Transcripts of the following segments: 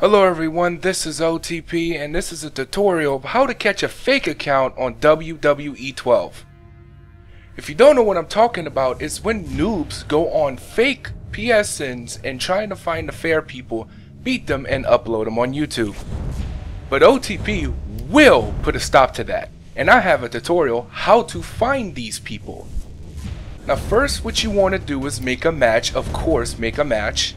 Hello everyone, this is OTP and this is a tutorial of how to catch a fake account on WWE 12. If you don't know what I'm talking about, it's when noobs go on fake PSNs and trying to find the fair people, beat them and upload them on YouTube. But OTP will put a stop to that, and I have a tutorial how to find these people. Now first what you want to do is make a match, of course make a match,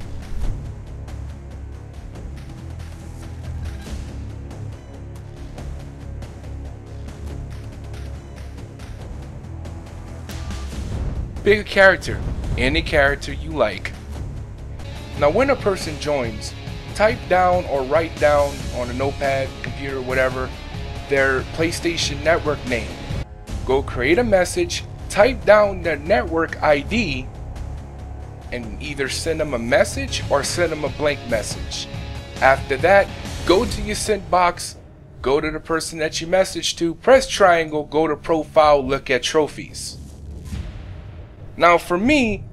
Pick a character, any character you like. Now when a person joins, type down or write down on a notepad, computer, whatever, their PlayStation Network name. Go create a message, type down their network ID, and either send them a message or send them a blank message. After that, go to your sent box, go to the person that you messaged to, press triangle, go to profile, look at trophies. Now for me,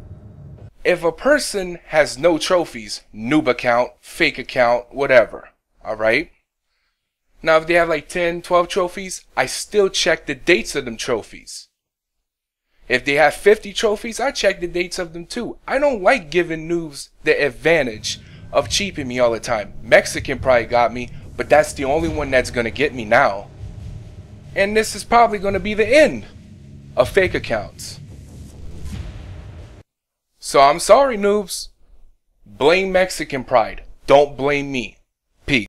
if a person has no trophies, noob account, fake account, whatever, alright? Now if they have like 10, 12 trophies, I still check the dates of them trophies. If they have 50 trophies, I check the dates of them too. I don't like giving noobs the advantage of cheaping me all the time. Mexican probably got me, but that's the only one that's gonna get me now. And this is probably gonna be the end of fake accounts. So I'm sorry, noobs. Blame Mexican pride. Don't blame me.